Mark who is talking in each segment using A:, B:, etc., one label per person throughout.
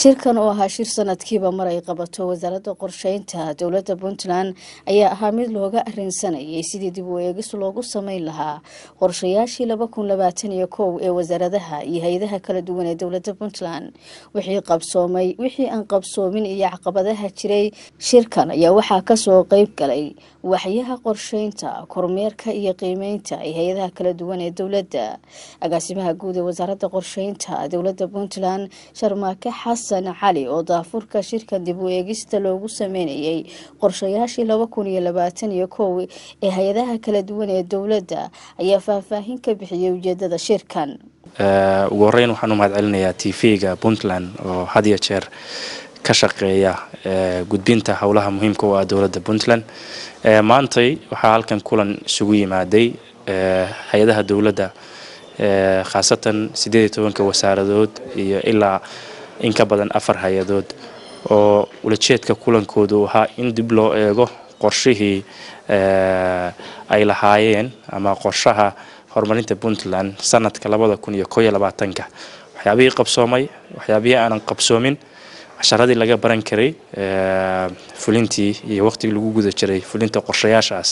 A: shirkan oo ahaa shir sanadkiiba mar ay qabato wasaaradda qorsheynta dowladda puntland ayaa ahaa mid looga arinsanayay sidii dib u eegis loogu sameyn lahaa qorshayaashii laba kun kow ee wasaaradaha iyo hay'adaha kala duwan ee dowladda puntland. Wixii qabsoomay wixii aan qabsoomin iyo caqabadaha jiray shirkan ayaa waxaa ka soo qeyb galay waxyaha qorsheynta kormeerka iyo qiimeynta ee hay'adaha kala duwan ee dowladda. Agaasimaha guud ee wasaaradda qorsheynta dowladda puntland sharmaake xasan cali oo daafurka shirkan dib u eegista loogu sameynayay qorshayaashii laba kun iyo labaatan iyo kow ee hay'adaha kala duwan ee dowladda ayaa faahfaahin ka bixiyay ujeedada shirkan.
B: Ugu horeyn waxaan u mahad celinayaa t v-ga puntland oo had iyo jeer ka shaqeeya gudbinta howlaha muhiimka u ah dowladda puntland. Maantay waxaa halkan kulan isugu yimaaday hay'adaha dowladda khaasatan siddeed iyo tobanka wasaaradood iyo ilaa in ka badan afar hay'adood oo ulajeedka kulankoodu ahaa in dib loo eego qorshihii ay lahaayeen ama qorshaha horumarinta puntland sanadka labada kun iyo koyo labaatanka. Waxyaabihii qabsoomay waxyaabihii aanan qabsoomin casharadii laga baran karay fulintii iyo waqtigii lagu guda jiray fulinta qorshayaashaas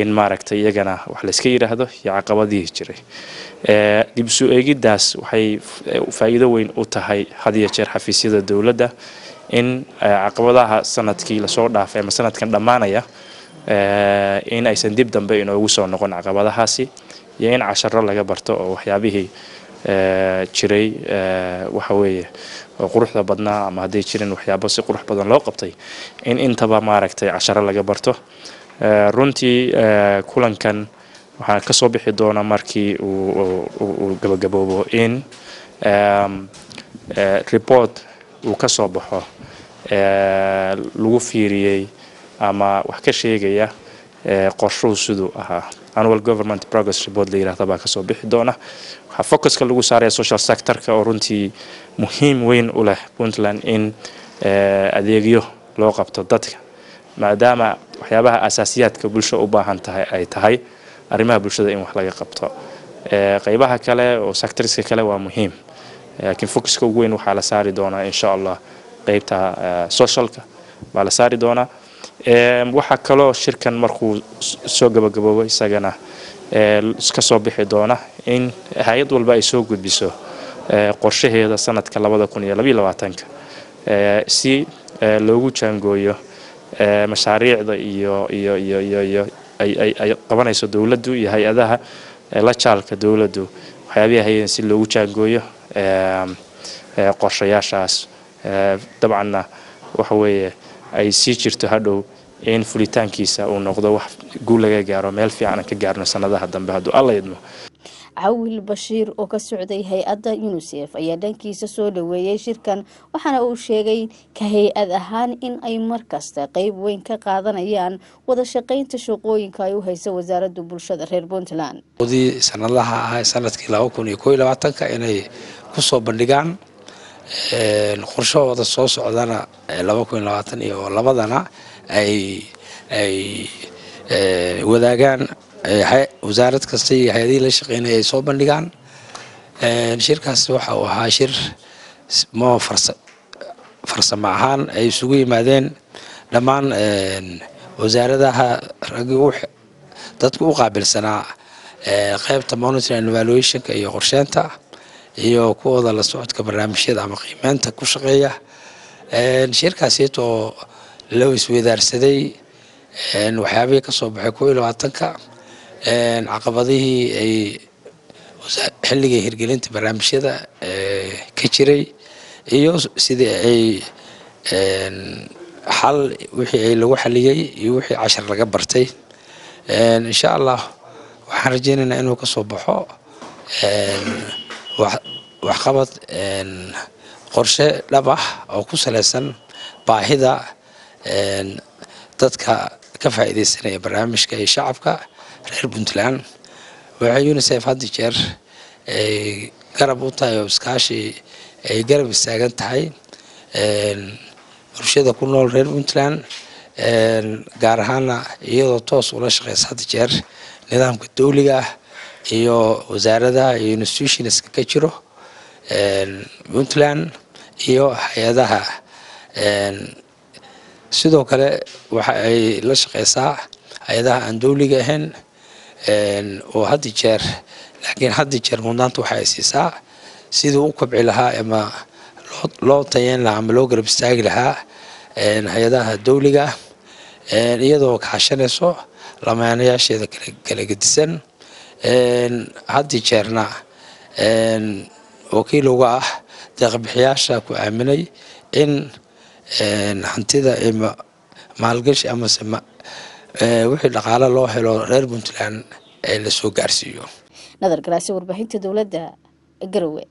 B: in maaragtay iyagana wax layska yidhaahdo iyo caqabadihii jiray. Dib isu eegiddaas waxay faa'iido weyn u tahay had jeer xafiisyada dowladda in caqabadaha sannadkii la soo dhaafay ama sanadkan dhammaanaya in aysan dib dambe inoogu soo noqon caqabadahaasi iyo in casharo laga barto oo waxyaabihii jiray waxa weeye oo quruxda badnaa ama hadday jirin waxyaabo si qurux badan loo qabtay in intaba maaragtay casharo laga barto. Runtii kulankan waxaa ka soo bixi doona markii uu gabagaboobo in report uu ka soo baxo lagu fiiriyey ama wax ka sheegaya qorshuhu siduu ahaa annual government progress report la yirahda baa ka soo bixi doona. Waxaa focuska lagu saaraya social sectorka oo runtii muhiim weyn u leh puntland in adeegyo loo qabto dadka maadaama waxyaabaha asaasiyaadka bulsha u baahan tahay ay tahay arrimaha bulshada in wax laga qabto. Qeybaha kale oo sectorska kale waa muhiim. Laakiin focuska ugu weyn waxaa la saari doonaa insha allah qeybta socialka baa la saari doonaa waxaa kaloo shirkan markuu soo gabagaboobo isagana ka soo bixi doona in hay'ad walba ay soo gudbiso qorshaheeda sanadka si loogu jaangooyo mashaariicda iyo ay qabanayso dowladdu iyo hay'adaha la jaalka dowladdu. Waxyaabihi hay'adan si loogu jaangooyo qorshayaashaas. Dabcanna waxa weeye ay sii jirto hadhow in fulitaankiisa uu noqdo wax guul laga gaaro meel fiican ka gaarno sanadaha dambe hadduu alla idmo.
A: Cawil bashiir oo ka socday hay'adda unisef ayaa dhankiisa soo dhaweeyey shirkan waxaana uu sheegay ka hay'ad ahaan in ay markasta qeyb weyn ka qaadanayaan wada shaqeynta shaqooyinka ay u haysa wasaaradda bulshada reer puntland.
C: Dii sanadlaha ah sannadkii laba kun iyo koo iyo labaatanka inay ku soo bandhigaan qorshahooda soo socdana iyo labadana ay ay wadaagaan wasaarad kasta iyo hay'adihii la shaqeynaya ay soo bandhigaan. Shirkaas waxa uu ahaa shir mo farsamo ahaan ay isugu yimaadeen dhammaan wasaaradaha raggi dadka u qaabilsanaa qeybta monitoring evaluationka iyo qorsheynta iyo kuwooda la socodka barnaamijyada ama qiimeynta ku shaqeeya shirkaasitoo loo isweydaarsaday waxyaabihii ka soo baxay koo iyo labaatanka caqabadihii ay xilligii hirgelinta barnaamijyada ka jiray iyo sidii ay xal wixii ay lagu xaliyey iyo wixii cashar laga bartay. Insha allah waxaan rajeynaynaa inuu ka soo baxo waxqabad qorshe dhab ah oo ku saleysan baahida dadka ka faa'iideysanaya barnaamijka iyo shacabka reer puntland. Waxay unisef haddi jeer ay garab u tahay oo iskaashi ay garab istaagan tahay bulshada ku nool reer puntland gaar ahaana iyadoo toos ula shaqeysa haddi jeer nidaamka dawliga ah iyo wasaaradaha iyo institutionska ka jiro puntland iyo hay'adaha sidoo kale waxa ay la shaqeysaa hay'adaha aan dowliga ahayn oo haddi jeer laakiin haddi jeer mudnaanta waxa ay siisaa siduu u kobci lahaa ama loo tayeyn lahaa ama loo garab istaagi lahaa hay'adaha dowliga iyadoo kaashanayso lamaanayaasheeda kala gedisan haddi jeerna wakiil uga ah deeqbixiyaasha ku aaminay in hantida maalgashi amase wixii dhaqaalo loo helo reer puntland la soo gaarsiiyo.
A: Nadar warbaahinta dowladda garowe